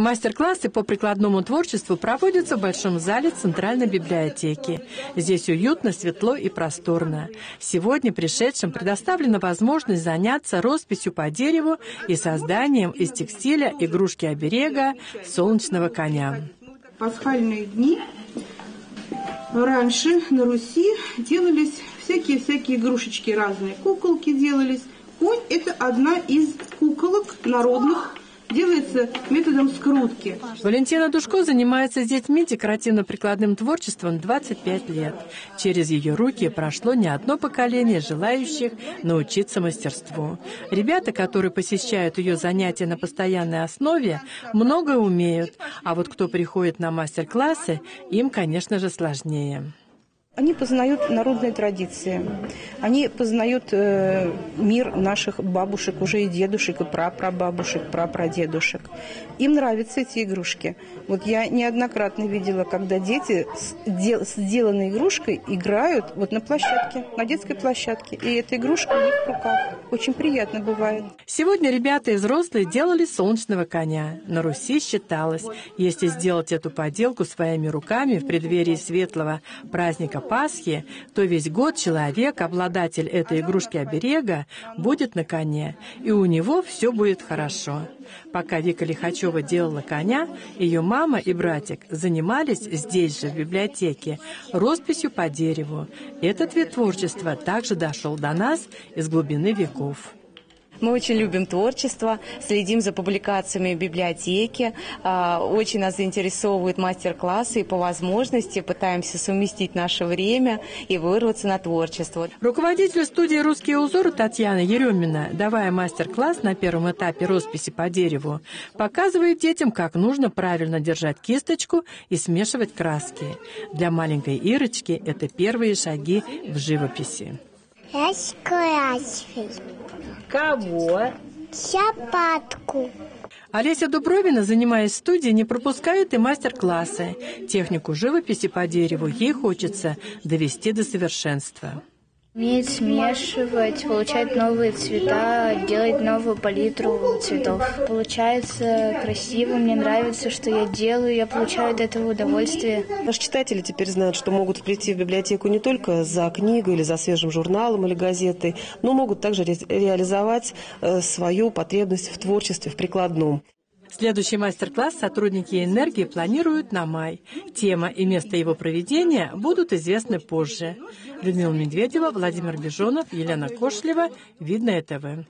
Мастер-классы по прикладному творчеству проводятся в Большом зале Центральной библиотеки. Здесь уютно, светло и просторно. Сегодня пришедшим предоставлена возможность заняться росписью по дереву и созданием из текстиля игрушки-оберега солнечного коня. Пасхальные дни раньше на Руси делались всякие-всякие игрушечки разные. Куколки делались. Конь – это одна из куколок народных делается методом скрутки. Валентина Душко занимается с детьми декоративно-прикладным творчеством 25 лет. Через ее руки прошло не одно поколение желающих научиться мастерству. Ребята, которые посещают ее занятия на постоянной основе, многое умеют, а вот кто приходит на мастер-классы, им, конечно же, сложнее. Они познают народные традиции, они познают э, мир наших бабушек, уже и дедушек, и прапрабабушек, прапрадедушек. Им нравятся эти игрушки. Вот я неоднократно видела, когда дети с, дел, сделанной игрушкой играют вот на площадке, на детской площадке. И эта игрушка у них в руках. Очень приятно бывает. Сегодня ребята и взрослые делали солнечного коня. На Руси считалось, если сделать эту поделку своими руками в преддверии светлого праздника Пасхи, то весь год человек, обладатель этой игрушки-оберега, будет на коне, и у него все будет хорошо. Пока Вика Лихачева делала коня, ее мама и братик занимались здесь же, в библиотеке, росписью по дереву. Этот вид творчества также дошел до нас из глубины веков. Мы очень любим творчество, следим за публикациями в библиотеке, а, очень нас заинтересовывают мастер-классы и по возможности пытаемся совместить наше время и вырваться на творчество. Руководитель студии «Русские узоры» Татьяна Еремина, давая мастер-класс на первом этапе росписи по дереву, показывает детям, как нужно правильно держать кисточку и смешивать краски. Для маленькой Ирочки это первые шаги в живописи. Я красивый. Кого? Шапатку. Олеся Дубровина, занимаясь в студии, не пропускает и мастер-классы. Технику живописи по дереву ей хочется довести до совершенства. Уметь смешивать, получать новые цвета, делать новую палитру цветов. Получается красиво, мне нравится, что я делаю, я получаю от этого удовольствие. Наши читатели теперь знают, что могут прийти в библиотеку не только за книгой или за свежим журналом или газетой, но могут также ре реализовать э, свою потребность в творчестве, в прикладном. Следующий мастер-класс сотрудники «Энергии» планируют на май. Тема и место его проведения будут известны позже. Людмила Медведева, Владимир Бежонов, Елена Кошлева. Видное ТВ.